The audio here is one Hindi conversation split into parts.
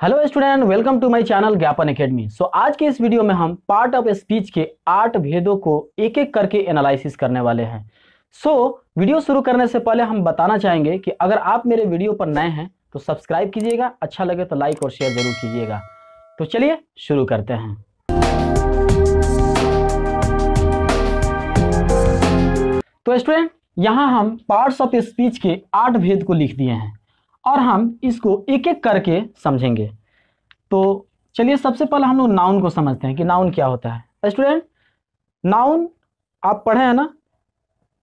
Hello student welcome to my channel Gyapan academy so आज के इस वीडियो में हम पार्ट ऑफ़ स्पीच के आठ भेदों को एक एक करके एनालिसिस करने वाले हैं। सो so, वीडियो शुरू करने से पहले हम बताना चाहेंगे कि अगर आप मेरे वीडियो पर नए हैं तो सब्सक्राइब कीजिएगा अच्छा लगे तो लाइक और शेयर ज़रूर कीजिएगा। तो चलिए शुरू करते हैं। तो स्टूडेंट यहाँ हम पार्ट्स ऑफ़ स्पीच के आठ भेद को लिख दिए हैं। और हम इसको एक एक करके समझेंगे। तो चलिए सबसे पहले हम लोग नाउन को समझते हैं कि नाउन क्या होता है। स्टूडेंट नाउन आप पढ़े हैं ना?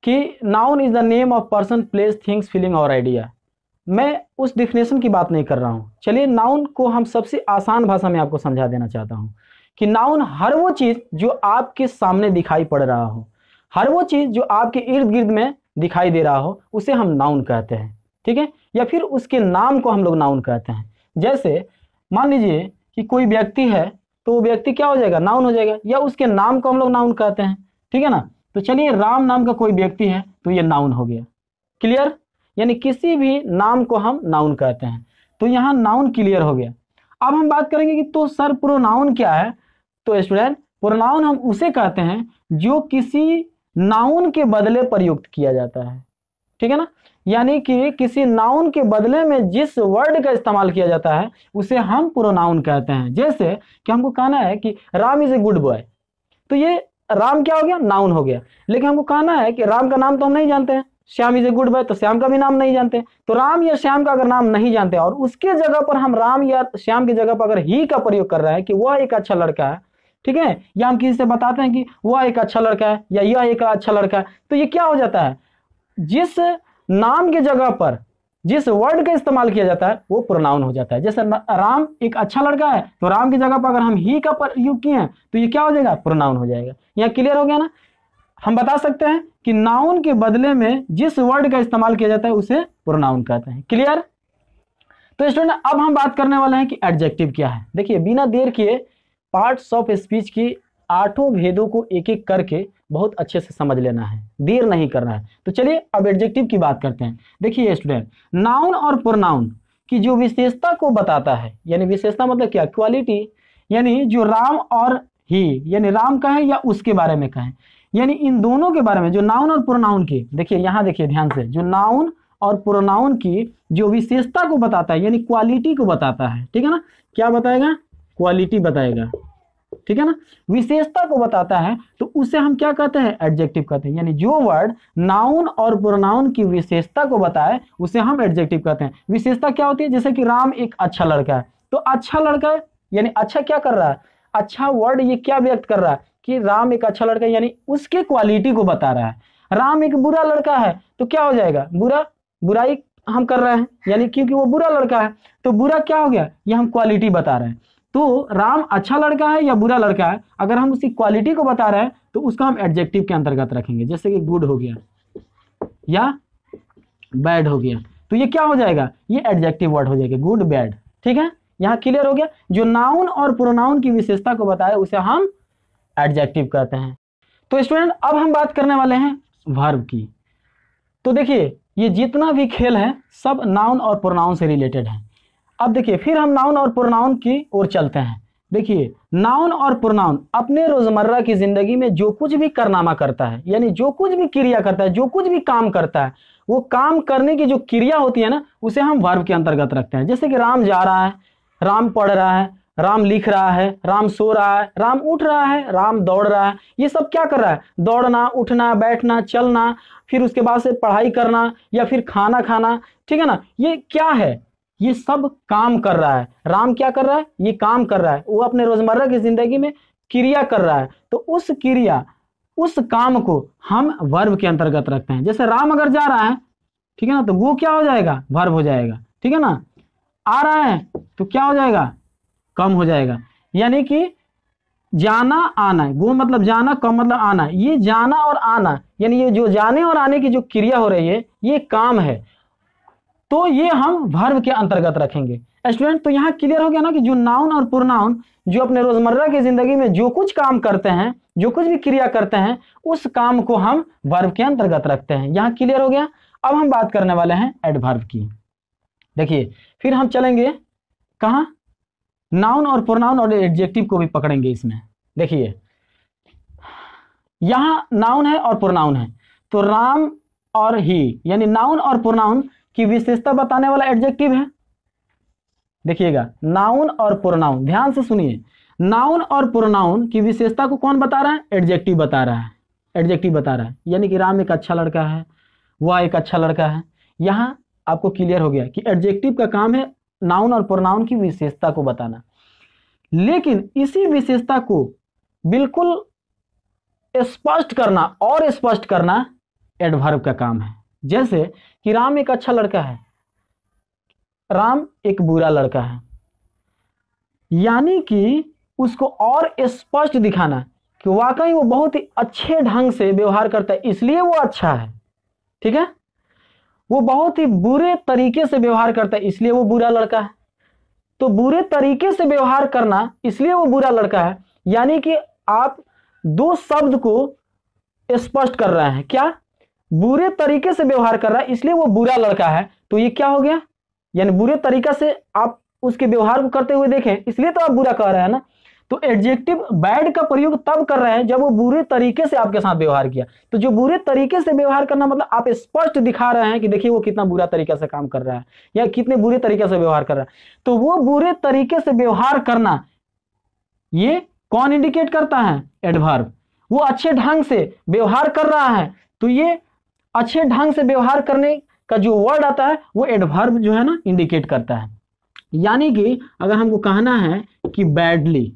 कि noun is the name of person place things feeling और आइडिया मैं उस डिफिनेशन की बात नहीं कर रहा हूँ। चलिए नाउन को हम सबसे आसान भाषा में आपको समझा देना चाहता हूँ कि नाउन हर वो चीज़ जो आपके सामने दिखाई पड़ रहा हो, हर वो चीज़ जो आपके इर्द गिर्द में दिखाई दे रहा हो, उसे हम नाउन कहते हैं। ठीक है? या फिर उसके नाम को हम लोग नाउन कहते हैं। जैसे, मान लीजिए कि कोई व्यक्ति है तो वो व्यक्ति क्या हो जाएगा? नाउन हो जाएगा। या उसके नाम को हम लोग नाउन कहते हैं। ठीक है ना? तो चलिए, राम नाम का कोई व्यक्ति है तो ये नाउन हो गया। क्लियर यानी किसी भी नाम को हम नाउन कहते हैं। तो यहाँ नाउन क्लियर हो गया। अब हम बात करेंगे कि तो सर प्रोनाउन क्या है? तो स्टूडेंट प्रोनाउन हम उसे कहते हैं, जो किसी नाउन के बदले प्रयुक्त किया जाता है। ठीक है ना? यानी कि किसी नाउन के बदले में जिस वर्ड का इस्तेमाल किया जाता है, उसे हम प्रोनाउन कहते हैं। जैसे कि हमको कहना है कि Ram is a good boy तो ये राम क्या हो गया? नाउन हो गया। लेकिन हमको कहना है कि राम का नाम तो हम नहीं जानते हैं। Shyam is a good boy तो श्याम का भी नाम नहीं जानते। तो राम या श्याम का अगर नाम नहीं जानते और उसके जगह पर हम राम या श्याम की जगह पर अगर ही का प्रयोग कर रहे हैं कि वह एक अच्छा लड़का है, ठीक है? या हम किसी से बताते हैं कि वह एक अच्छा लड़का है या यह एक अच्छा लड़का है तो ये क्या हो जाता है? जिस नाम की जगह पर, जिस वर्ड का इस्तेमाल किया जाता है, वो प्रोनाउन हो जाता है। जैसे राम एक अच्छा लड़का है तो राम की जगह पर अगर हम ही का प्रयोग किए हैं तो ये क्या हो जाएगा? प्रोनाउन हो जाएगा। यहाँ क्लियर हो गया ना? हम बता सकते हैं कि नाउन के बदले में जिस वर्ड का इस्तेमाल किया जाता है, उसे प्रोनाउन कहते हैं। क्लियर तो स्टूडेंट अब हम बात करने वाले हैं कि एडजेक्टिव क्या है। देखिए, बिना देर किए पार्ट्स ऑफ़ स्पीच की आठों भेदों को एक एक करके बहुत अच्छे से समझ लेना है। देर नहीं करना है। तो चलिए अब एडजेक्टिव की बात करते हैं। देखिए स्टूडेंट नाउन और प्रोनाउन की जो विशेषता को बताता है, यानी विशेषता मतलब क्या? क्वालिटी यानी जो राम और ही, यानी राम का है या उसके बारे में कहें। यानी इन दोनों के बारे में, जो नाउन और प्रोनाउन की, देखिए यहाँ देखिए ध्यान से, जो नाउन और प्रोनाउन की जो विशेषता को बताता है, यानी क्वालिटी को बताता है। ठीक है ना? क्या बताएगा? क्वालिटी बताएगा। ठीक है ना? विशेषता को बताता है तो उसे हम क्या कहते हैं? एडजेक्टिव कहते हैं। यानी जो वर्ड नाउन और प्रोनाउन की विशेषता को बताए, उसे हम एडजेक्टिव कहते हैं। विशेषता क्या होती है? जैसे कि राम एक अच्छा लड़का है। तो अच्छा लड़का है यानी अच्छा क्या कर रहा है? अच्छा वर्ड ये क्या व्यक्त कर रहा है? कि राम एक अच्छा लड़का यानी उसके क्वालिटी को बता रहा है। राम एक बुरा लड़का है तो क्या हो जाएगा? बुरा? बुराई हम कर रहे हैं। यानी क्योंकि वो बुरा लड़का है तो बुरा क्या हो गया? ये हम क्वालिटी बता रहे हैं। तो राम अच्छा लड़का है या बुरा लड़का है? अगर हम उसकी क्वालिटी को बता रहे हैं तो उसका हम एडजेक्टिव के अंतर्गत रखेंगे। जैसे कि गुड हो गया या बैड हो गया। तो ये क्या हो जाएगा? ये एडजेक्टिव वर्ड हो जाएगा गुड बैड ठीक है? यहाँ क्लियर हो गया। जो नाउन और प्रोनाउन की विशेषता को बताया, उसे हम एडजेक्टिव कहते हैं। तो स्टूडेंट अब हम बात करने वाले हैं वर्ब की। तो देखिए, ये जितना भी खेल है, सब नाउन और प्रोनाउन से रिलेटेड है। अब देखिए, फिर हम नाउन और प्रोनाउन की ओर चलते हैं। देखिए, नाउन और प्रोनाउन अपने रोज़मर्रा की ज़िंदगी में जो कुछ भी करनामा करता है, यानी जो कुछ भी क्रिया करता है, जो कुछ भी काम करता है, वो काम करने की जो क्रिया होती है ना, उसे हम वर्ब के अंतर्गत रखते हैं। जैसे कि राम जा रहा है, राम पढ़ रहा है, राम लिख रहा है, राम सो रहा है, राम उठ रहा है, राम दौड़ रहा है, ये सब क्या कर रहा है? दौड़ना, उठना, बैठना, चलना, फिर उसके बाद से पढ़ाई करना या फिर खाना खाना, ठीक है ना? ये क्या है? ये सब काम कर रहा है। राम क्या कर रहा है? ये काम कर रहा है। वो अपने रोज़मर्रा की ज़िंदगी में क्रिया कर रहा है। तो उस क्रिया, उस काम को हम वर्ब के अंतर्गत रखते हैं। जैसे राम अगर जा रहा है, ठीक है ना तो वो क्या हो जाएगा? वर्ब हो जाएगा। ठीक है ना? आ रहा है तो क्या हो जाएगा? कम हो जाएगा। यानी कि जाना, आना गो मतलब जाना, कम मतलब आना ये जाना और आना, यानी ये जो जाने और आने की जो क्रिया हो रही है, ये काम है। तो ये हम वर्ब के अंतर्गत रखेंगे। स्टूडेंट तो यहाँ क्लियर हो गया ना कि जो नाउन और पुरनाउन जो अपने रोज़मर्रा की ज़िंदगी में जो कुछ काम करते हैं, जो कुछ भी क्रिया करते हैं, उस काम को हम वर्ब के अंतर्गत रखते हैं। यहाँ क्लियर हो गया? अब हम बात करने वाले हैं एडवर्ब की। देखिए, फिर हम चलेंगे कहा? नाउन और प्रोनाउन और एडजेक्टिव को भी पकड़ेंगे इसमें। देखिए, यहाँ नाउन है और प्रोनाउन है। तो राम और ही, यानी नाउन और प्रोनाउन की विशेषता बताने वाला एडजेक्टिव है। देखिएगा नाउन और प्रोनाउन ध्यान से सुनिए। नाउन और प्रोनाउन की विशेषता को कौन बता रहा है? एडजेक्टिव बता रहा है। एडजेक्टिव बता रहा है। यानी कि राम एक अच्छा लड़का है, वह एक अच्छा लड़का है। यहाँ आपको क्लियर हो गया कि एडजेक्टिव का काम है नाउन और प्रोनाउन की विशेषता को बताना। लेकिन इसी विशेषता को बिल्कुल स्पष्ट करना और स्पष्ट करना एडवर्ब का काम है। जैसे कि राम एक अच्छा लड़का है, राम एक बुरा लड़का है। यानी कि उसको और स्पष्ट दिखाना कि वाकई वो बहुत ही अच्छे ढंग से व्यवहार करता है, इसलिए वो अच्छा है। ठीक है? वो बहुत ही बुरे तरीके से व्यवहार करता है, इसलिए वो बुरा लड़का है। तो बुरे तरीके से व्यवहार करना, इसलिए वो बुरा लड़का है, यानी कि आप दो शब्द को स्पष्ट कर रहे हैं। क्या? बुरे तरीके से व्यवहार कर रहा है, इसलिए वो बुरा लड़का है। तो ये क्या हो गया? यानी बुरे तरीका से आप उसके व्यवहार को करते हुए देखें, इसलिए तो आप बुरा कह रहे हैं ना। तो एडजेक्टिव बैड का प्रयोग तब कर रहे हैं जब वो बुरे तरीके से आपके साथ व्यवहार किया। तो जो बुरे तरीके से व्यवहार करना मतलब आप स्पष्ट दिखा रहे हैं कि देखिए वो कितना बुरा तरीके से काम कर रहा है, या कितने बुरे तरीके से व्यवहार कर रहा है। तो वो बुरे तरीके से व्यवहार करना, ये कौन इंडिकेट करता है? एडवर्ब वो अच्छे ढंग से व्यवहार कर रहा है। तो ये अच्छे ढंग से व्यवहार करने का जो वर्ड आता है, वो एडवर्ब जो है ना इंडिकेट करता है। यानी कि अगर हमको कहना है कि बैडली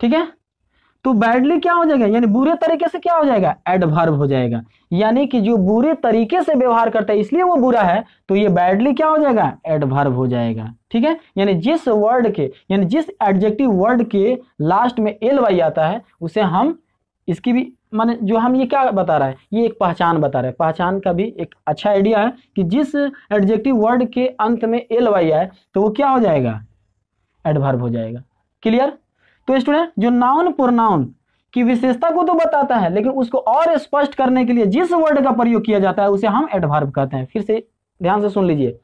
ठीक है? तो बैडली क्या हो जाएगा? यानी बुरे तरीके से क्या हो जाएगा? एडवर्ब हो जाएगा। यानी कि जो बुरे तरीके से व्यवहार करता है, इसलिए वो बुरा है तो ये बैडली क्या हो जाएगा? एडवर्ब हो जाएगा। ठीक है? यानी जिस वर्ड के, यानी जिस एडजेक्टिव वर्ड के लास्ट में एल वाई आता है, उसे हम इसकी भी, माने जो हम ये क्या बता रहा है? ये एक पहचान बता रहा है। पहचान का भी एक अच्छा आइडिया है कि जिस एडजेक्टिव वर्ड के अंत में एल वाई आए तो वो क्या हो जाएगा? एडवर्ब हो जाएगा। क्लियर तो स्टूडेंट जो नाउन प्रोनाउन की विशेषता को तो बताता है, लेकिन उसको और स्पष्ट करने के लिए जिस वर्ड का प्रयोग किया जाता है, उसे हम एडवर्ब कहते हैं। फिर से ध्यान से सुन लीजिए।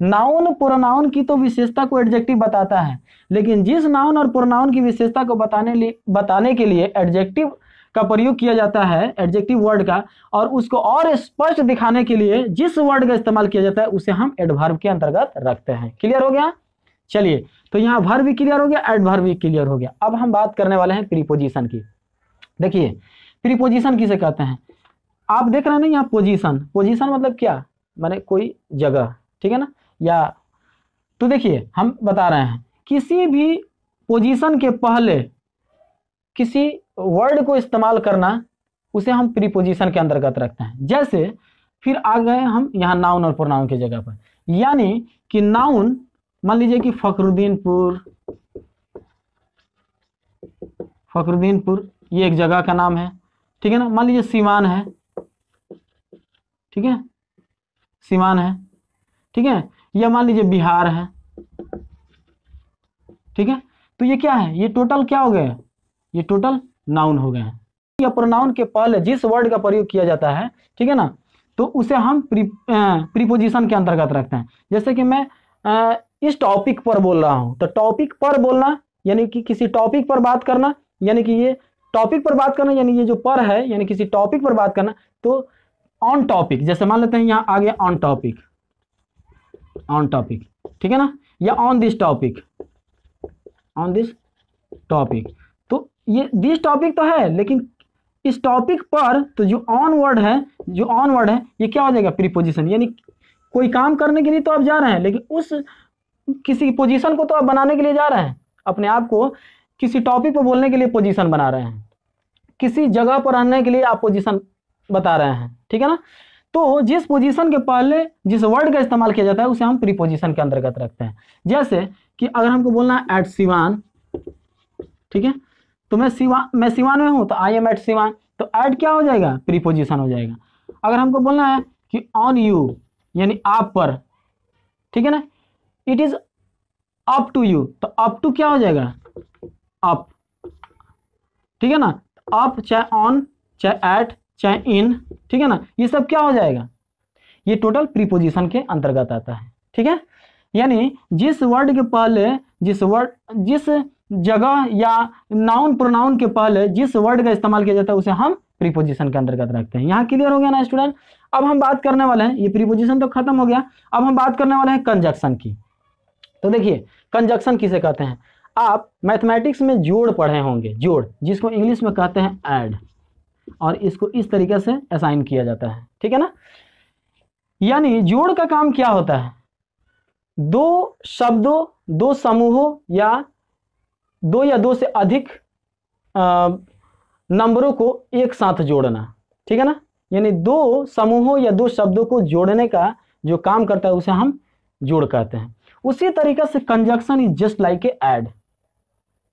नाउन प्रोनाउन की तो विशेषता को एडजेक्टिव बताता है, लेकिन जिस नाउन और प्रोनाउन की विशेषता को बताने लिए, बताने के लिए एडजेक्टिव का प्रयोग किया जाता है एडजेक्टिव वर्ड का, और उसको और स्पष्ट दिखाने के लिए जिस वर्ड का इस्तेमाल किया जाता है, उसे हम एडवर्ब के अंतर्गत रखते हैं। क्लियर हो गया? चलिए तो यहाँ भर भी क्लियर हो गया एडवर्ब भी क्लियर हो गया। अब हम बात करने वाले हैं प्रीपोजिशन की। देखिए प्रीपोजिशन किसे कहते हैं? आप देख रहे हैं ना यहाँ पोजिशन पोजिशन मतलब क्या? मैंने कोई जगह, ठीक है ना? या तो देखिए, हम बता रहे हैं, किसी भी पोजीशन के पहले, किसी वर्ड को इस्तेमाल करना, उसे हम प्रीपोजिशन के अंतर्गत रखते हैं। जैसे, फिर आ गए हम यहाँ नाउन और प्रोनाउन की जगह पर। यानी कि नाउन मान लीजिए कि फखरुद्दीनपुर फखरुद्दीनपुर, ये एक जगह का नाम है, ठीक है ना? मान लीजिए सीवान है, ठीक है? सीवान है, ठीक है? या मान लीजिए बिहार है, ठीक है? तो ये क्या है? ये टोटल क्या हो गया? ये टोटल नाउन हो गए हैं। या प्रोनाउन के पहले जिस वर्ड का प्रयोग किया जाता है ठीक है ना? तो उसे हम प्री प्रीपोजिशन के अंतर्गत रखते हैं। जैसे कि मैं आ, इस टॉपिक पर बोल रहा हूँ। तो टॉपिक पर बोलना यानी कि किसी टॉपिक पर बात करना यानी कि ये टॉपिक पर बात करना यानी ये जो पर है यानी किसी टॉपिक पर बात करना तो ऑन टॉपिक जैसे मान लेते हैं यहाँ आगे ऑन टॉपिक ऑन टॉपिक ठीक है ना? या on this topic on this topic ये दिस टॉपिक तो है, लेकिन इस टॉपिक पर तो जो ऑन वर्ड है, जो ऑन वर्ड है, ये क्या हो जाएगा प्रीपोजिशन यानी कोई काम करने के लिए तो आप जा रहे हैं, लेकिन उस किसी पोजीशन को तो आप बनाने के लिए जा रहे हैं। अपने आप को किसी टॉपिक पर बोलने के लिए पोजीशन बना रहे हैं। किसी जगह पर रहने के लिए आप पोजीशन बता रहे हैं, ठीक है ना? तो जिस पोजीशन के पहले, जिस वर्ड का इस्तेमाल किया जाता है, उसे हम प्रीपोजिशन के अंतर्गत रखते हैं। जैसे कि अगर हमको बोलना है एट सिवान ठीक है? तो मैं सिवान मैं सिवान में हूँ तो आई एम एट सिवान तो एट क्या हो जाएगा? प्रीपोजिशन हो जाएगा। अगर हमको बोलना है कि ऑन यू यानी आप पर, ठीक है ना? It is up to you तो अप टू क्या हो जाएगा? अप ठीक है ना? अप चाहे ऑन चाहे एट चाहे इन ठीक है ना? ये सब क्या हो जाएगा? ये टोटल प्रीपोजिशन के अंतर्गत आता है, ठीक है? यानी जिस वर्ड के पहले, जिस वर्ड जिस जगह या नाउन प्रोनाउन के पहले जिस वर्ड का इस्तेमाल किया जाता है, उसे हम प्रीपोजिशन के अंतर्गत रखते हैं। यहाँ क्लियर हो गया ना स्टूडेंट अब हम बात करने वाले हैं, ये प्रीपोजिशन तो खत्म हो गया। अब हम बात करने वाले हैं कंजक्शन की। तो देखिए कंजक्शन किसे कहते हैं? आप मैथमेटिक्स में जोड़ पढ़े होंगे, जोड़, जिसको इंग्लिश में कहते हैं एड और इसको इस तरीके से असाइन किया जाता है। ठीक है ना? यानी जोड़ का काम क्या होता है? दो शब्दों, दो समूहों या दो या दो से अधिक नंबरों को एक साथ जोड़ना, ठीक है ना? यानी दो समूहों या दो शब्दों को जोड़ने का जो काम करता है, उसे हम जोड़ कहते हैं। उसी तरीके से conjunction is just like a add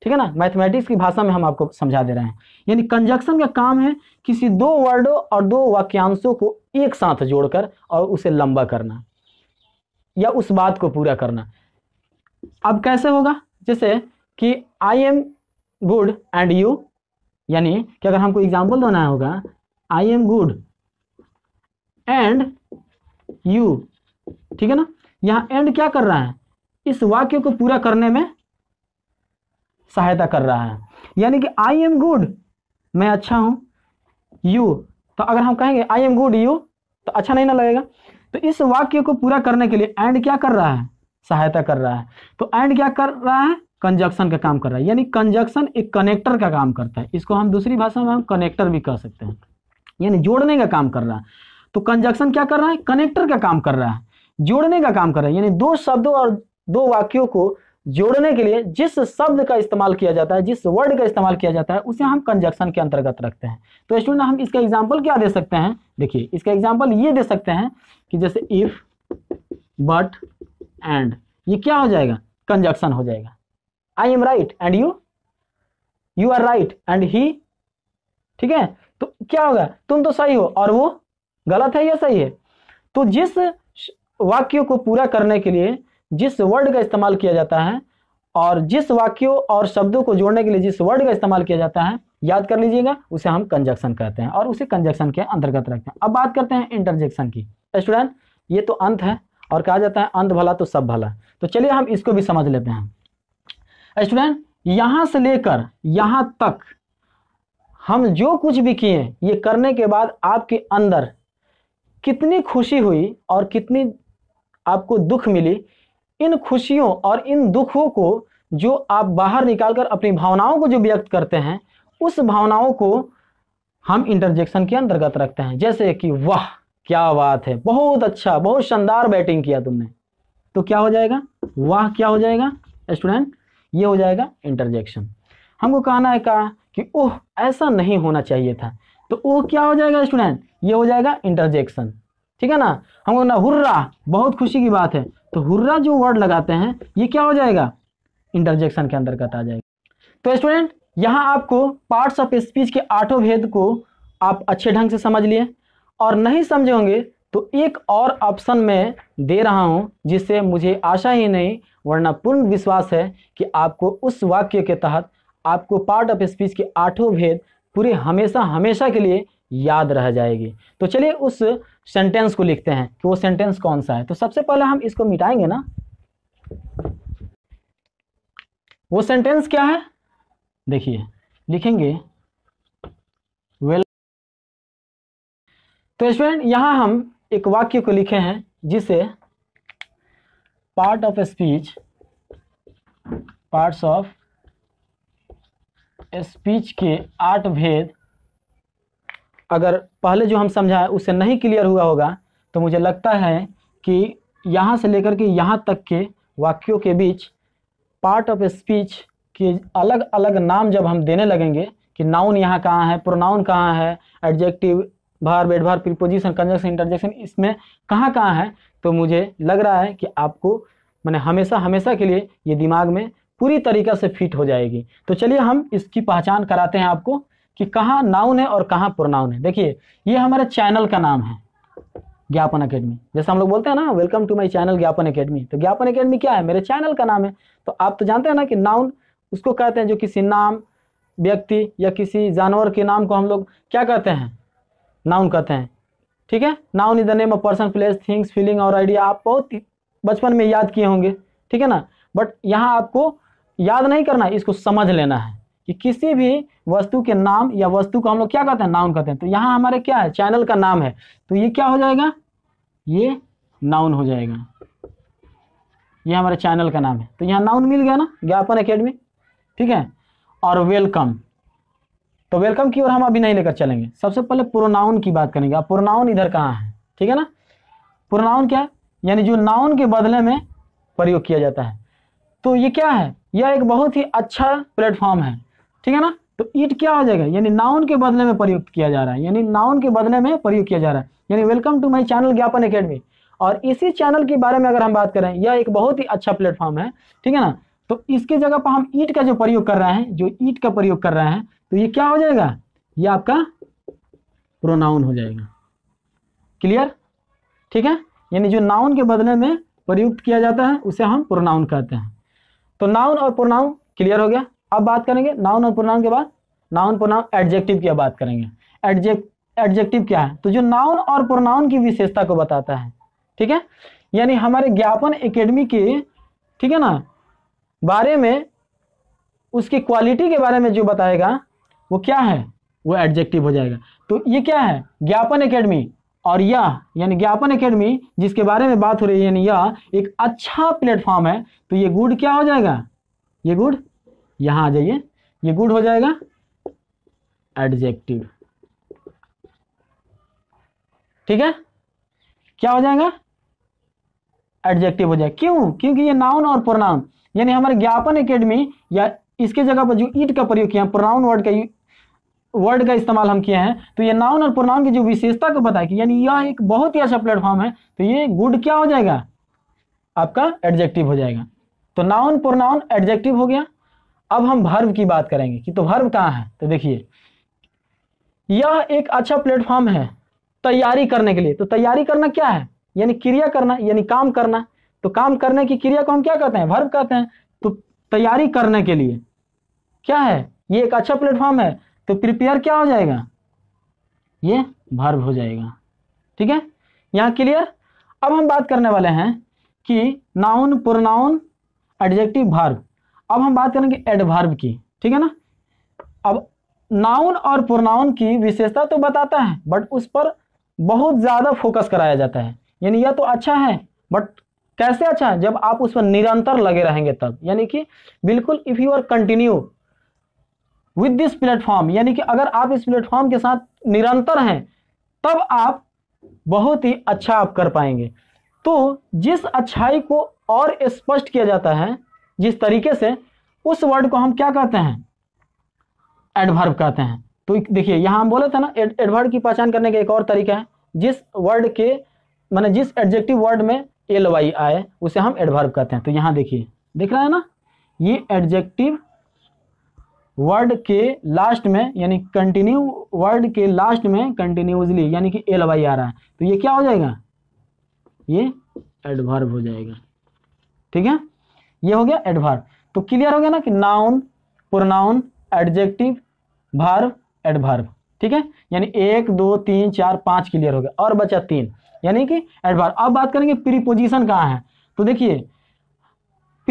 ठीक है ना? मैथमेटिक्स की भाषा में हम आपको समझा दे रहे हैं। यानी कंजक्शन का काम है किसी दो वर्डों और दो वाक्यांशों को एक साथ जोड़कर और उसे लंबा करना, या उस बात को पूरा करना। अब कैसे होगा? जैसे कि I am good and you यानी कि अगर हमको एग्ज़ाम्पल देना होगा I am good and you ठीक है ना? यहाँ एंड क्या कर रहा है? इस वाक्य को पूरा करने में सहायता कर रहा है। यानी कि आई एम गुड मैं अच्छा हूँ यू तो अगर हम कहेंगे आई एम गुड यू तो अच्छा नहीं ना लगेगा। तो इस वाक्य को पूरा करने के लिए एंड क्या कर रहा है? सहायता कर रहा है। तो एंड क्या कर रहा है? कंजक्शन का काम कर रहा है। यानी कंजक्शन एक कनेक्टर का काम करता है। इसको हम दूसरी भाषा में हम कनेक्टर भी कह सकते हैं। यानी जोड़ने का काम कर रहा है। तो कंजक्शन क्या कर रहा है? कनेक्टर का काम कर रहा है। जोड़ने का काम कर रहा है। यानी दो शब्दों और दो वाक्यों को जोड़ने के लिए जिस शब्द का इस्तेमाल किया जाता है, जिस वर्ड का इस्तेमाल किया जाता है, उसे हम कंजक्शन के अंतर्गत रखते हैं। तो स्टूडेंट हम इसका एग्ज़ाम्पल क्या दे सकते हैं? देखिए, इसका एग्ज़ाम्पल ये दे सकते हैं कि जैसे इफ़ बट एंड ये क्या हो जाएगा? कंजक्शन हो जाएगा। I am right and you you are right and he ठीक है? तो क्या होगा? तुम तो सही हो और वो गलत है या सही है? तो जिस वाक्य को पूरा करने के लिए, जिस वर्ड का इस्तेमाल किया जाता है और जिस वाक्यों और शब्दों को जोड़ने के लिए जिस वर्ड का इस्तेमाल किया जाता है, याद कर लीजिएगा, उसे हम कंजक्शन कहते हैं और उसे कंजक्शन के अंतर्गत रखते हैं। अब बात करते हैं इंटरजेक्शन की। स्टूडेंट ये तो अंत है और कहा जाता है, अंत भला तो सब भला। तो चलिए हम इसको भी समझ लेते हैं। स्टूडेंट यहाँ से लेकर यहाँ तक हम जो कुछ भी किए, ये करने के बाद आपके अंदर कितनी खुशी हुई और कितनी आपको दुख मिली। इन खुशियों और इन दुखों को जो आप बाहर निकालकर अपनी भावनाओं को जो व्यक्त करते हैं, उस भावनाओं को हम इंटरजेक्शन के अंतर्गत रखते हैं। जैसे कि, वाह, क्या बात है, बहुत अच्छा बहुत शानदार बैटिंग किया तुमने। तो क्या हो जाएगा? वाह, क्या हो जाएगा? स्टूडेंट ये हो जाएगा इंटरजेक्शन हमको कहना है कहा कि ओह, ऐसा नहीं होना चाहिए था। तो ओह क्या हो जाएगा स्टूडेंट ये हो जाएगा इंटरजेक्शन ठीक है ना? हमको ना हुर्रा, बहुत खुशी की बात है। तो हुर्रा जो वर्ड लगाते हैं, ये क्या हो जाएगा? इंटरजेक्शन के अंतर्गत आ जाएगा। तो स्टूडेंट यहाँ आपको पार्ट्स ऑफ़ स्पीच के आठों भेद को आप अच्छे ढंग से समझ लिए और नहीं समझे होंगे तो एक और ऑप्शन में दे रहा हूँ, जिससे मुझे आशा ही नहीं, वरना पूर्ण विश्वास है कि आपको उस वाक्य के तहत आपको पार्ट ऑफ़ स्पीच के आठों भेद पूरे हमेशा हमेशा के लिए याद रह जाएगी। तो चलिए उस सेंटेंस को लिखते हैं कि वो सेंटेंस कौन सा है। तो सबसे पहले हम इसको मिटाएँगे ना। वो सेंटेंस क्या है? देखिए, लिखेंगे। वेल तो स्टूडेंट यहाँ हम एक वाक्य को लिखे हैं जिसे part of speech parts of speech के आठ भेद, अगर पहले जो हम समझाए उससे नहीं क्लियर हुआ होगा तो मुझे लगता है कि यहाँ से लेकर के यहाँ तक के वाक्यों के बीच पार्ट ऑफ़ स्पीच के अलग अलग नाम जब हम देने लगेंगे कि नाउन यहाँ कहाँ है प्रोनाउन कहाँ है एडजेक्टिव भार बेडभार प्रीपोजिशन कंजक्शन इंटरजेक्शन इसमें कहाँ कहाँ है? तो मुझे लग रहा है कि आपको, मैंने हमेशा हमेशा के लिए ये दिमाग में पूरी तरीक़ा से फिट हो जाएगी। तो चलिए हम इसकी पहचान कराते हैं आपको कि कहाँ नाउन है और कहाँ प्रोनाउन है। देखिए, ये हमारे चैनल का नाम है, ज्ञापन अकेडमी जैसे हम लोग बोलते हैं ना welcome to my channel Gyapan academy तो ज्ञापन अकेडमी क्या है? मेरे चैनल का नाम है। तो आप तो जानते हैं ना कि नाउन उसको कहते हैं जो किसी नाम, व्यक्ति या किसी जानवर के नाम को हम लोग क्या कहते हैं? नाउन कहते हैं। ठीक है? Noun is the name of person place things feeling और आइडिया आप बहुत बचपन में याद किए होंगे। ठीक है ना? बट यहाँ आपको याद नहीं करना, इसको समझ लेना है कि किसी भी वस्तु के नाम या वस्तु को हम लोग क्या कहते हैं? नाउन कहते हैं। तो यहाँ हमारे क्या है? चैनल का नाम है। तो ये क्या हो जाएगा? ये नाउन हो जाएगा। ये हमारे चैनल का नाम है। तो यहाँ नाउन मिल गया ना? ज्ञापन अकेडमी ठीक है? और वेलकम तो वेलकम की ओर हम अभी नहीं लेकर चलेंगे। सबसे पहले प्रोनाउन की बात करेंगे। अब प्रोनाउन इधर कहाँ है? ठीक है ना? प्रोनाउन क्या? है यानी जो नाउन के बदले में प्रयोग किया जाता है। तो ये क्या है? यह एक बहुत ही अच्छा प्लेटफॉर्म है। ठीक है ना? तो ईट क्या हो जाएगा? यानी नाउन के बदले में प्रयुक्त किया जा रहा है। यानी नाउन के बदले में प्रयोग किया जा रहा है। यानी welcome to my channel Gyapan academy और इसी चैनल के बारे में अगर हम बात करें, यह एक बहुत ही अच्छा प्लेटफॉर्म है। ठीक है ना? तो इसके जगह पर हम ईट का जो प्रयोग कर रहे हैं, जो ईट का प्रयोग कर रहे हैं तो ये क्या हो जाएगा? ये आपका प्रोनाउन हो जाएगा। क्लियर ठीक है? यानी जो नाउन के बदले में प्रयुक्त किया जाता है, उसे हम प्रोनाउन कहते हैं। तो नाउन और प्रोनाउन क्लियर हो गया। अब बात करेंगे नाउन और प्रोनाउन के बाद। नाउन प्रोनाउन एडजेक्टिव की बात करेंगे। एडजेक्ट एडजेक्टिव क्या है? तो जो नाउन और प्रोनाउन की विशेषता को बताता है। ठीक है? यानी हमारे ज्ञापन एकेडमी के, ठीक है ना, बारे में, उसकी क्वालिटी के बारे में जो बताएगा वो क्या है? वो एडजेक्टिव हो जाएगा। तो ये क्या है? ज्ञापन एकेडमी और यह, यानी ज्ञापन एकेडमी जिसके बारे में बात हो रही है, यानी यह एक अच्छा प्लेटफॉर्म है तो ये गुड क्या हो जाएगा? ये गुड यहाँ आ जाइए। ये गुड हो जाएगा। एडजेक्टिव ठीक है? क्या हो जाएगा? एडजेक्टिव हो जाएगा। क्यों? क्योंकि ये नाउन और प्रोनाउन यानी हमारे ज्ञापन एकेडमी या इसके जगह पर जो ईट का प्रयोग किया प्रोनाउन वर्ड का वर्ड का इस्तेमाल हम किए हैं तो ये नाउन और प्रोनाउन की जो विशेषता को बताया कि यानी यह एक बहुत ही अच्छा प्लेटफॉर्म है तो ये गुड क्या हो जाएगा? आपका एडजेक्टिव हो जाएगा। तो नाउन प्रोनाउन एडजेक्टिव हो गया। अब हम भर्व की बात करेंगे कि तो भर्व कहाँ है? तो देखिए, यह एक अच्छा प्लेटफॉर्म है तैयारी करने के लिए। तो तैयारी करना क्या है? यानी क्रिया करना, यानी काम करना। तो काम करने की क्रिया को हम क्या कहते हैं? भर्व कहते हैं। तो तैयारी करने के लिए क्या है? ये एक अच्छा प्लेटफॉर्म है तो प्रिपेयर क्या हो जाएगा? ये भर्व हो जाएगा। ठीक है? यहाँ क्लियर अब हम बात करने वाले हैं कि नाउन प्रोनाउन एडजेक्टिव भर्व अब हम बात करेंगे एडवर्ब की। ठीक है ना? अब नाउन और पुरनाउन की विशेषता तो बताता है बट उस पर बहुत ज़्यादा फोकस कराया जाता है। यानी यह तो अच्छा है बट कैसे अच्छा है? जब आप उस पर निरंतर लगे रहेंगे तब। यानी कि बिल्कुल if you are continue with this platform यानी कि अगर आप इस प्लेटफॉर्म के साथ निरंतर हैं, तब आप बहुत ही अच्छा आप कर पाएँगे। तो जिस अच्छाई को और स्पष्ट किया जाता है, जिस तरीके से, उस वर्ड को हम क्या कहते हैं? एडवर्ब कहते हैं। तो देखिए, यहाँ हम बोले थे ना एडवर्ब की पहचान करने का एक और तरीका है। जिस वर्ड के, मैंने जिस एडजेक्टिव वर्ड में एल वाई आए, उसे हम एडवर्ब कहते हैं। तो यहाँ देखिए, दिख रहा है ना? ये एडजेक्टिव वर्ड के लास्ट में, यानी कंटिन्यू वर्ड के लास्ट में कंटिन्यूसली यानी कि एल वाई आ रहा है। तो ये क्या हो जाएगा? ये एडवर्ब हो जाएगा। ठीक है? ये हो गया एडवर्ब तो क्लियर हो गया ना कि noun pronoun adjective verb adverb ठीक है? यानी एक, दो, तीन, चार, पाँच क्लियर हो गया। और बचा तीन। यानी कि एडवर्ब अब बात करेंगे प्रीपोजिशन कहाँ है? तो देखिए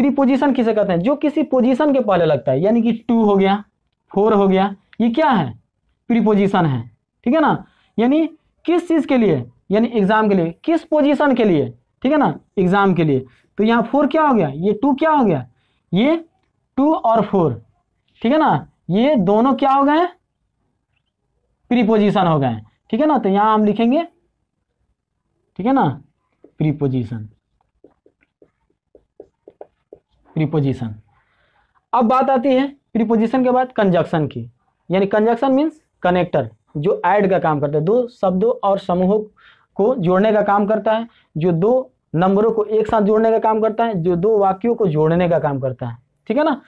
प्रीपोजिशन किसे कहते हैं? जो किसी पोजीशन के पहले लगता है, यानी कि टू हो गया फोर हो गया, ये क्या है? प्रीपोजिशन है, ठीक है ना? यानी किस चीज़ के लिए? यानी एग्ज़ाम के लिए। किस पोजीशन के लिए? ठीक है ना? एग्ज़ाम के लिए। तो यहाँ फोर क्या हो गया? ये टू क्या हो गया? ये टू और फोर ठीक है ना? ये दोनों क्या हो गए? प्रीपोजिशन हो गए, ठीक है ना? तो यहाँ हम लिखेंगे, ठीक है ना? प्रीपोजिशन प्रीपोजिशन अब बात आती है प्रीपोजिशन के बाद कंजक्शन की। यानी कंजक्शन मीन्स कनेक्टर जो ऐड का काम करता है। दो शब्दों और समूहों को जोड़ने का काम करता है, जो दो नंबरों को एक साथ जोड़ने का काम करता है, जो दो वाक्यों को जोड़ने का काम करता है। ठीक है ना?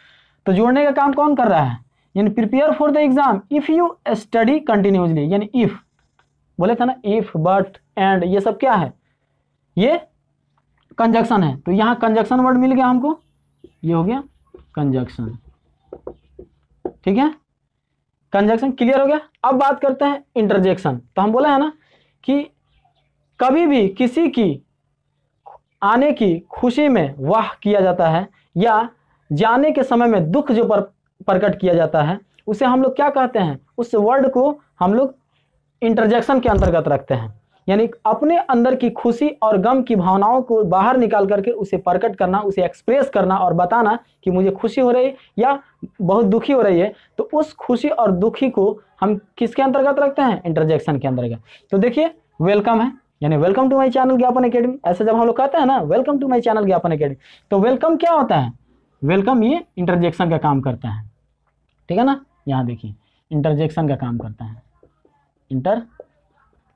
तो जोड़ने का काम कौन कर रहा है? यानी prepare for the exam if you study continuously यानी इफ़ बोले था ना इफ़ बट एंड ये सब क्या है? ये कंजक्शन है। तो यहाँ कंजक्शन वर्ड मिल गया हमको। ये हो गया कंजक्शन ठीक है? कंजक्शन क्लियर हो गया? अब बात करते हैं इंटरजेक्शन तो हम बोले हैं ना कि कभी भी किसी की आने की खुशी में वाह किया जाता है या जाने के समय में दुख जो पर, प्रकट किया जाता है, उसे हम लोग क्या कहते हैं? उस वर्ड को हम लोग इंटरजेक्शन के अंतर्गत रखते हैं। यानी अपने अंदर की खुशी और गम की भावनाओं को बाहर निकाल करके उसे प्रकट करना, उसे एक्सप्रेस करना और बताना कि मुझे खुशी हो रही है या बहुत दुखी हो रही है तो उस खुशी और दुखी को हम किसके अंतर्गत रखते हैं? इंटरजेक्शन के अंतर्गत। तो देखिए वेलकम है, यानी welcome to my channel Gyapan academy ऐसा जब हम लोग कहते हैं ना welcome to my channel Gyapan academy तो वेलकम क्या होता है? वेलकम ये इंटरजेक्शन का काम करता है। ठीक है ना? यहाँ देखिए इंटरजेक्शन का काम करता है।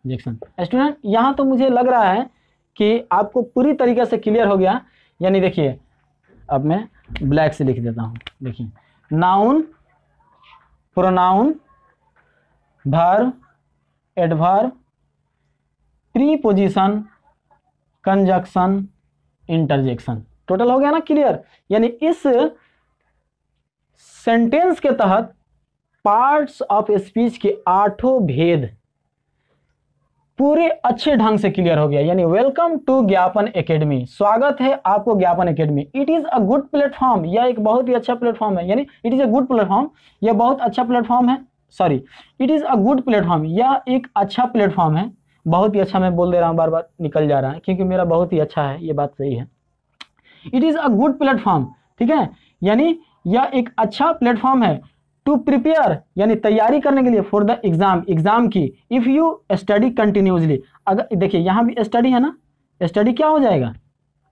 इंटरजेक्शन स्टूडेंट यहाँ तो मुझे लग रहा है कि आपको पूरी तरीके से क्लियर हो गया। यानी देखिए, अब मैं ब्लैक से लिख देता हूँ। देखिए noun pronoun verb adverb preposition conjunction interjection total हो गया ना क्लियर यानी इस सेंटेंस के तहत पार्ट्स ऑफ़ स्पीच के आठों भेद पूरे अच्छे ढंग से क्लियर हो गया। यानी वेलकम टू ज्ञापन एकेडमी स्वागत है आपको Gyapan academy it is a good platform यह एक बहुत ही अच्छा प्लेटफॉर्म है। यानी it is a good platform यह बहुत अच्छा प्लेटफॉर्म है। Sorry it is a good platform यह एक अच्छा प्लेटफॉर्म है। बहुत ही अच्छा मैं बोल दे रहा हूँ बार बार निकल जा रहा है, क्योंकि मेरा बहुत ही अच्छा है, ये बात सही है। It is a good platform ठीक है? यानी यह एक अच्छा प्लेटफॉर्म है। टू प्रिपेयर यानी तैयारी करने के लिए फॉर द एग्ज़ाम एग्ज़ाम की इफ़ यू स्टडी कंटिन्यूसली अगर, देखिए, यहाँ भी स्टडी है ना? स्टडी क्या हो जाएगा?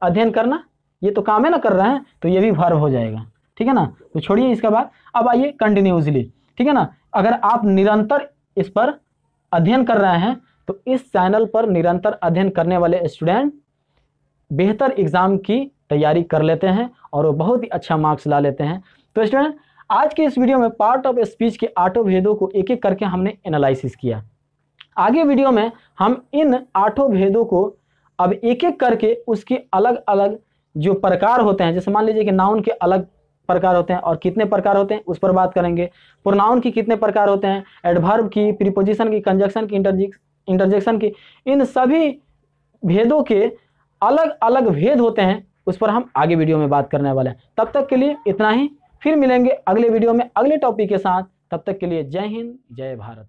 अध्ययन करना। ये तो काम है ना, कर रहे हैं तो ये भी वर्ब हो जाएगा। ठीक है ना? तो छोड़िए इसके बाद अब आइए कंटिन्यूसली ठीक है ना? अगर आप निरंतर इस पर अध्ययन कर रहे हैं तो इस चैनल पर निरंतर अध्ययन करने वाले स्टूडेंट बेहतर एग्ज़ाम की तैयारी कर लेते हैं और वो बहुत ही अच्छा मार्क्स ला लेते हैं। तो स्टूडेंट आज के इस वीडियो में पार्ट ऑफ़ स्पीच के आठों भेदों को एक एक करके हमने एनालिसिस किया। आगे वीडियो में हम इन आठों भेदों को अब एक एक करके उसके अलग अलग जो प्रकार होते हैं, जैसे मान लीजिए कि नाउन के अलग प्रकार होते हैं और कितने प्रकार होते हैं, उस पर बात करेंगे। प्रोनाउन की कितने प्रकार होते हैं एडवर्ब की प्रीपोजिशन की कंजक्शन की इंटरजेक्शन की, इन सभी भेदों के अलग अलग भेद होते हैं, उस पर हम आगे वीडियो में बात करने वाले हैं। तब तक के लिए इतना ही। फिर मिलेंगे अगले वीडियो में अगले टॉपिक के साथ। तब तक के लिए जय हिंद, जय भारत।